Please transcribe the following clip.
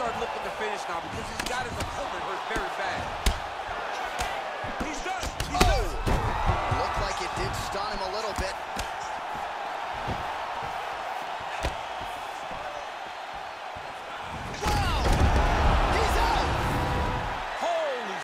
start looking to finish now because he's got